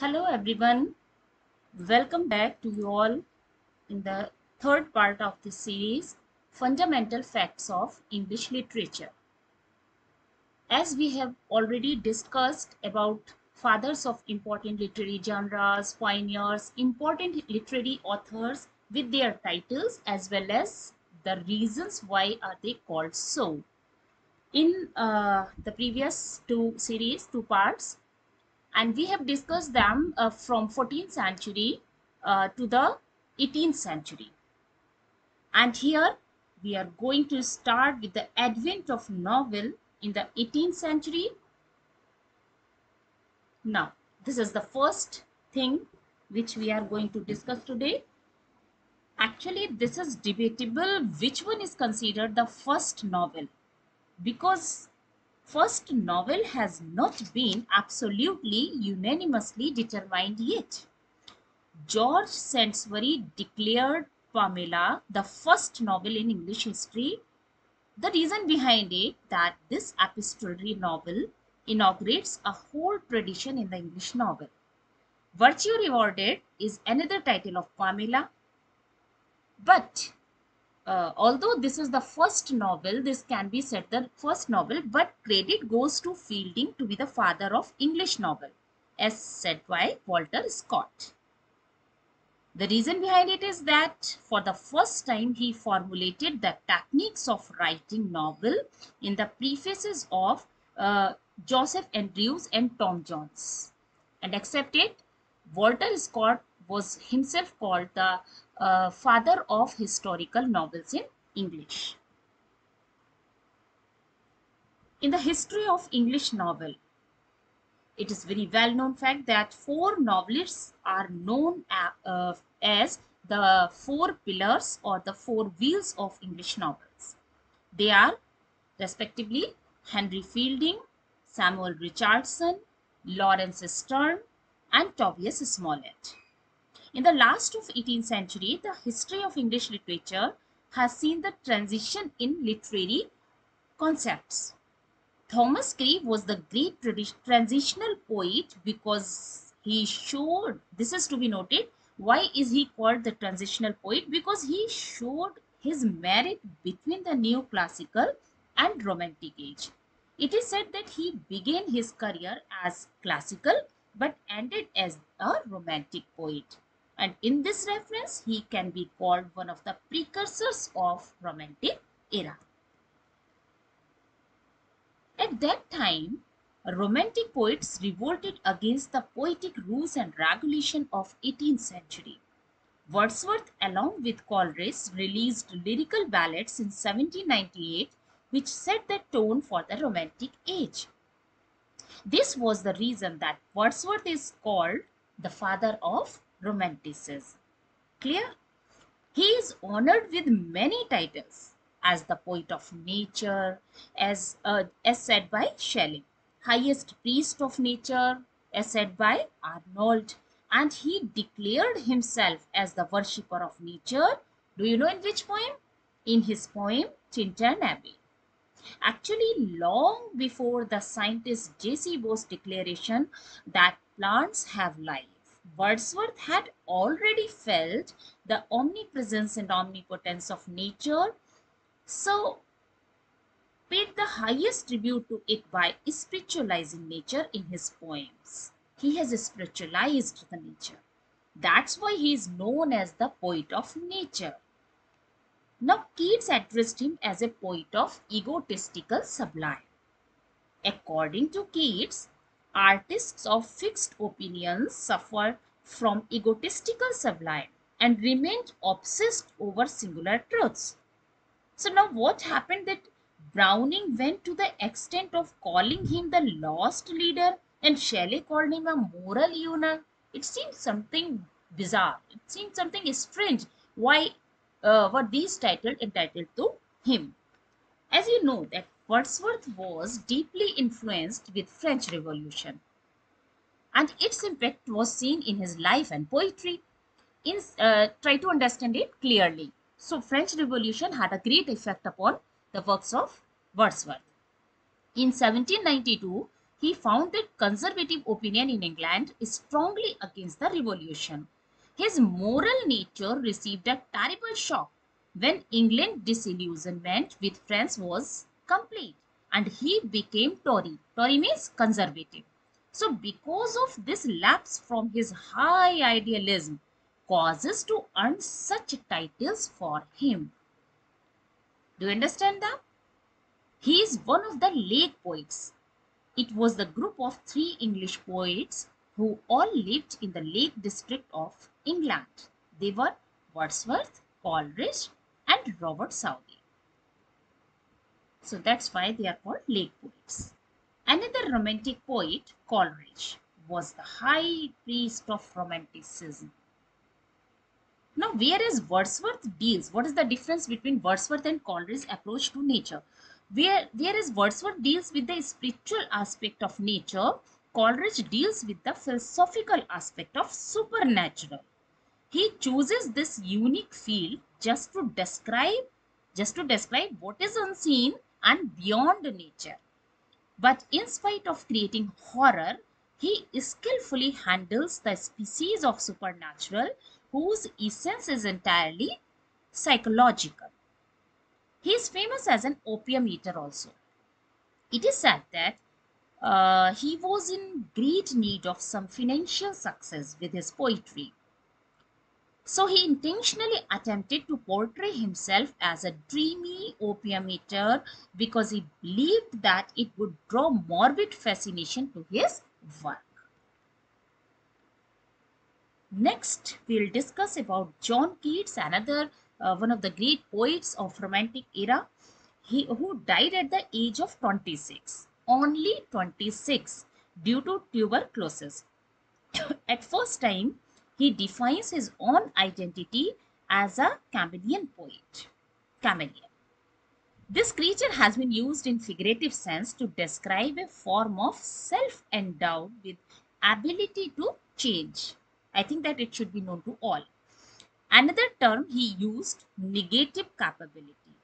Hello everyone. Welcome back to you all in the third part of this series, Fundamental Facts of English Literature. As we have already discussed about fathers of important literary genres, pioneers, important literary authors with their titles as well as the reasons why are they called so. In uh, the previous two series, two parts, and we have discussed them uh, from 14th century uh, to the 18th century. And here we are going to start with the advent of novel in the 18th century. Now this is the first thing which we are going to discuss today. Actually this is debatable which one is considered the first novel because first novel has not been absolutely unanimously determined yet. George Saintsbury declared Pamela the first novel in English history. The reason behind it that this epistolary novel inaugurates a whole tradition in the English novel. Virtue Rewarded is another title of Pamela. But uh, although this is the first novel, this can be said the first novel, but credit goes to Fielding to be the father of English novel, as said by Walter Scott. The reason behind it is that for the first time he formulated the techniques of writing novel in the prefaces of uh, Joseph Andrews and Tom Jones. And except it, Walter Scott was himself called the uh, father of historical novels in English. In the history of English novel, it is very well known fact that four novelists are known uh, as the four pillars or the four wheels of English novels. They are respectively Henry Fielding, Samuel Richardson, Laurence Sterne and Tobias Smollett. In the last of 18th century, the history of English literature has seen the transition in literary concepts. Thomas Gray was the great transitional poet because he showed, this is to be noted, why is he called the transitional poet? Because he showed his merit between the neoclassical and romantic age. It is said that he began his career as classical but ended as a romantic poet and in this reference he can be called one of the precursors of romantic era. At that time, romantic poets revolted against the poetic rules and regulation of 18th century. Wordsworth along with Coleridge released lyrical ballads in 1798 which set the tone for the romantic age. This was the reason that Wordsworth is called the father of romanticism. Clear? He is honored with many titles as the poet of nature, as, uh, as said by Shelley, highest priest of nature, as said by Arnold, and he declared himself as the worshipper of nature. Do you know in which poem? In his poem, Tintern Abbey. Actually, long before the scientist J.C. Bose declaration that plants have life, Wordsworth had already felt the omnipresence and omnipotence of nature, so paid the highest tribute to it by spiritualizing nature in his poems. He has spiritualized the nature. That's why he is known as the poet of nature. Now, Keats addressed him as a poet of egotistical sublime. According to Keats, artists of fixed opinions suffer from egotistical sublime and remained obsessed over singular truths. So now what happened that Browning went to the extent of calling him the lost leader and Shelley called him a moral eunuch. It seems something bizarre. It seems something strange. Why uh, were these titles entitled to him? As you know that Wordsworth was deeply influenced with French Revolution and its impact was seen in his life and poetry. In, uh, try to understand it clearly. So French Revolution had a great effect upon the works of Wordsworth. In 1792, he found that conservative opinion in England is strongly against the revolution. His moral nature received a terrible shock when England's disillusionment with France was complete and he became Tory. Tory means conservative. So because of this lapse from his high idealism causes to earn such titles for him. Do you understand that? He is one of the Lake poets it was the group of three English poets who all lived in the Lake District of England. They were Wordsworth, Coleridge and Robert Southey. So that's why they are called Lake poets. Another romantic poet, Coleridge, was the high priest of romanticism. Now, whereas Wordsworth deals, what is the difference between Wordsworth and Coleridge's approach to nature? Where, whereas Wordsworth deals with the spiritual aspect of nature, Coleridge deals with the philosophical aspect of supernatural. He chooses this unique field just to describe just to describe what is unseen and beyond nature. But in spite of creating horror, he skillfully handles the species of supernatural whose essence is entirely psychological. He is famous as an opium eater also. It is said that uh, he was in great need of some financial success with his poetry. So he intentionally attempted to portray himself as a dreamy opium eater because he believed that it would draw morbid fascination to his work. Next, we'll discuss about John Keats, another uh, one of the great poets of romantic era he who died at the age of 26 only 26 due to tuberculosis at first time he defines his own identity as a chameleon poet. Chameleon. This creature has been used in figurative sense to describe a form of self endowed with ability to change. I think that it should be known to all. Another term he used, negative capability.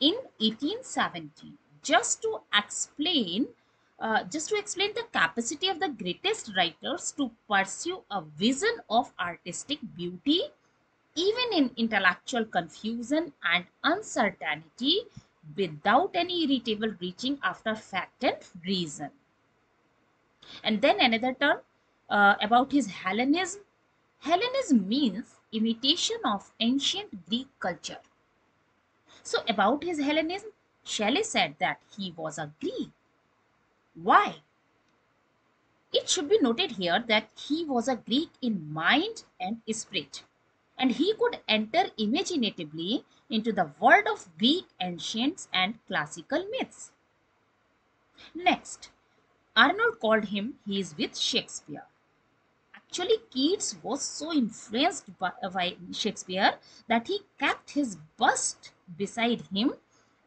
In 1870, just to explain uh, just to explain the capacity of the greatest writers to pursue a vision of artistic beauty even in intellectual confusion and uncertainty without any irritable reaching after fact and reason. And then another term uh, about his Hellenism. Hellenism means imitation of ancient Greek culture. So about his Hellenism, Shelley said that he was a Greek. Why? It should be noted here that he was a Greek in mind and spirit, and he could enter imaginatively into the world of Greek ancients and classical myths. Next, Arnold called him he is with Shakespeare. Actually, Keats was so influenced by, by Shakespeare that he kept his bust beside him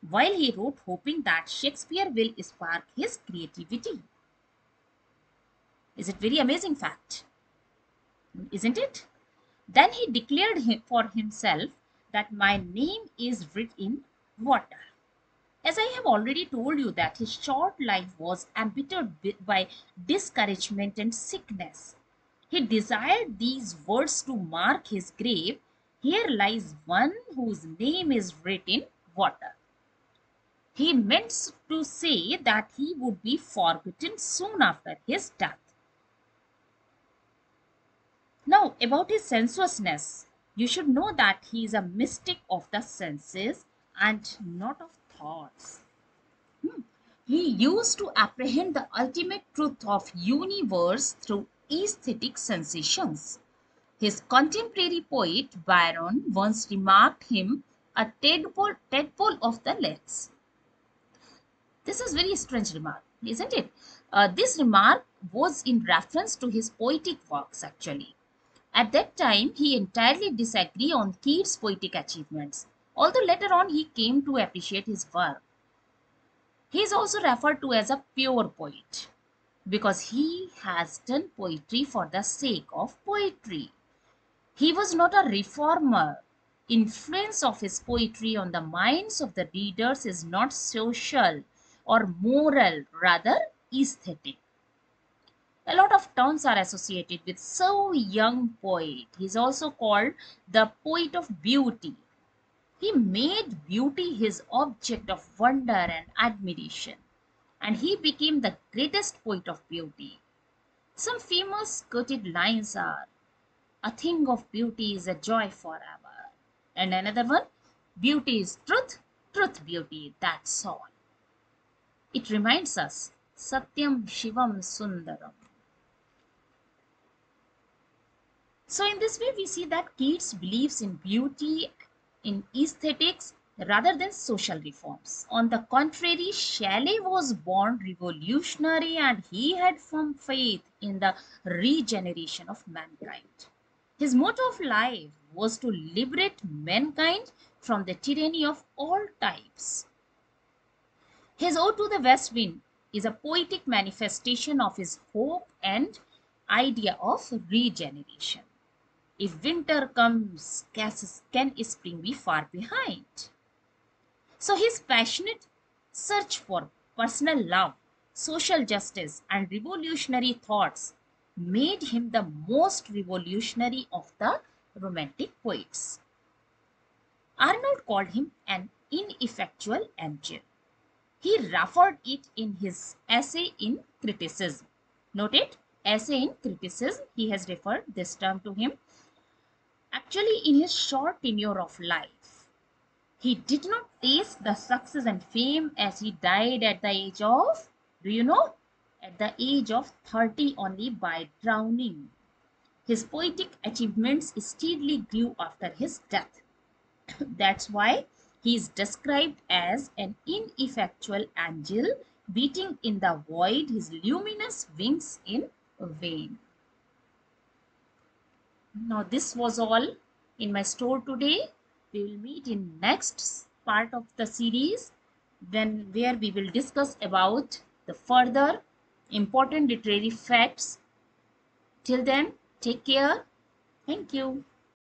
while he wrote, hoping that Shakespeare will spark his creativity. Is it very amazing fact? Isn't it? Then he declared for himself that my name is written in water. As I have already told you that his short life was embittered by discouragement and sickness. He desired these words to mark his grave. Here lies one whose name is written in water. He meant to say that he would be forgotten soon after his death. Now, about his sensuousness, you should know that he is a mystic of the senses and not of thoughts. Hmm. He used to apprehend the ultimate truth of universe through aesthetic sensations. His contemporary poet Byron once remarked him a tadpole, tadpole of the Lakes. This is very strange remark, isn't it? Uh, this remark was in reference to his poetic works actually. At that time, he entirely disagreed on Keats' poetic achievements, although later on he came to appreciate his work. He is also referred to as a pure poet because he has done poetry for the sake of poetry. He was not a reformer. Influence of his poetry on the minds of the readers is not social or moral, rather aesthetic. A lot of terms are associated with so young poet. He's also called the poet of beauty. He made beauty his object of wonder and admiration, and he became the greatest poet of beauty. Some famous quoted lines are A thing of beauty is a joy forever. And another one Beauty is truth, truth beauty, that's all. It reminds us Satyam Shivam Sundaram. So in this way we see that Keats believes in beauty, in aesthetics rather than social reforms. On the contrary, Shelley was born revolutionary and he had firm faith in the regeneration of mankind. His motto of life was to liberate mankind from the tyranny of all types. His Ode to the West Wind is a poetic manifestation of his hope and idea of regeneration. If winter comes, can spring be far behind? So his passionate search for personal love, social justice, and revolutionary thoughts made him the most revolutionary of the romantic poets. Arnold called him an ineffectual angel. He referred it in his essay in criticism. Note it, essay in criticism, he has referred this term to him. Actually, in his short tenure of life, he did not taste the success and fame as he died at the age of, do you know, at the age of 30 only by drowning. His poetic achievements steadily grew after his death. That's why he is described as an ineffectual angel beating in the void his luminous wings in vain. Now this was all in my store today. We will meet in next part of the series when where we will discuss about the further important literary facts. Till then, take care. Thank you.